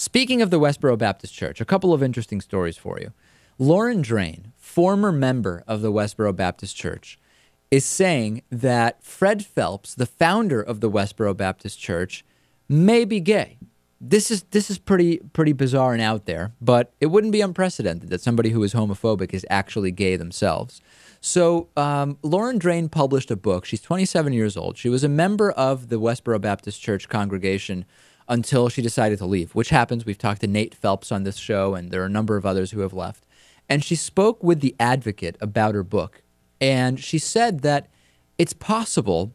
Speaking of the Westboro Baptist Church, a couple of interesting stories for you. Lauren Drain, former member of the Westboro Baptist Church, is saying that Fred Phelps, the founder of the Westboro Baptist Church, may be gay. This is this is pretty pretty bizarre and out there, but it wouldn't be unprecedented that somebody who is homophobic is actually gay themselves. So um, Lauren Drain published a book. She's 27 years old. She was a member of the Westboro Baptist Church congregation until she decided to leave, which happens. We've talked to Nate Phelps on this show, and there are a number of others who have left. And she spoke with the advocate about her book. And she said that it's possible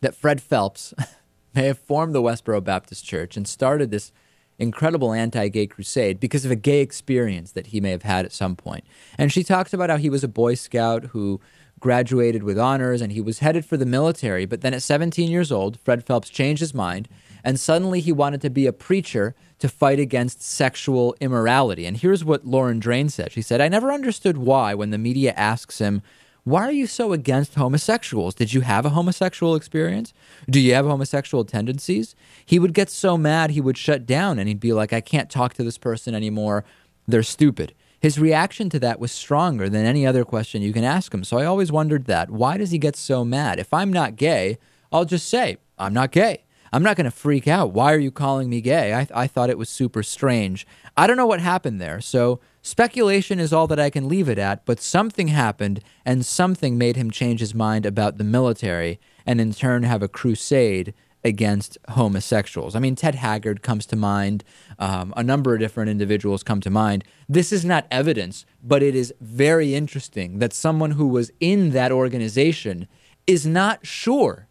that Fred Phelps may have formed the Westboro Baptist Church and started this incredible anti gay crusade because of a gay experience that he may have had at some point. And she talks about how he was a Boy Scout who graduated with honors and he was headed for the military. But then at 17 years old, Fred Phelps changed his mind and suddenly he wanted to be a preacher to fight against sexual immorality. And here's what Lauren Drain said She said, I never understood why, when the media asks him, why are you so against homosexuals? Did you have a homosexual experience? Do you have homosexual tendencies? He would get so mad he would shut down and he'd be like, I can't talk to this person anymore. They're stupid. His reaction to that was stronger than any other question you can ask him. So I always wondered that. Why does he get so mad? If I'm not gay, I'll just say, I'm not gay. I'm not going to freak out. Why are you calling me gay? I, I thought it was super strange. I don't know what happened there. So speculation is all that I can leave it at, but something happened and something made him change his mind about the military and in turn have a crusade against homosexuals. I mean, Ted Haggard comes to mind. Um, a number of different individuals come to mind. This is not evidence, but it is very interesting that someone who was in that organization is not sure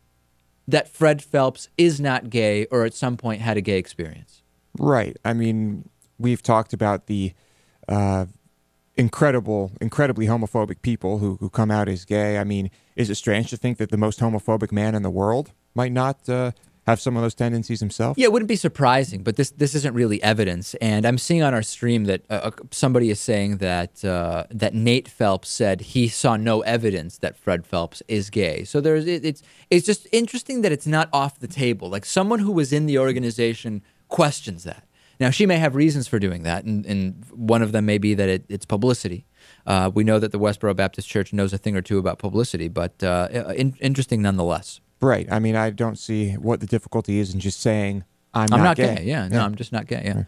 that Fred Phelps is not gay or at some point had a gay experience. Right. I mean, we've talked about the uh, incredible, incredibly homophobic people who, who come out as gay. I mean, is it strange to think that the most homophobic man in the world might not uh, have some of those tendencies himself? Yeah, it wouldn't be surprising, but this this isn't really evidence. And I'm seeing on our stream that uh, uh, somebody is saying that uh, that Nate Phelps said he saw no evidence that Fred Phelps is gay. So there's it, it's it's just interesting that it's not off the table. Like someone who was in the organization questions that. Now she may have reasons for doing that, and, and one of them may be that it, it's publicity. Uh, we know that the Westboro Baptist Church knows a thing or two about publicity, but uh, in, interesting nonetheless. Right. I mean, I don't see what the difficulty is in just saying I'm, I'm not, not gay. gay. Yeah, no, I'm just not gay. Yeah.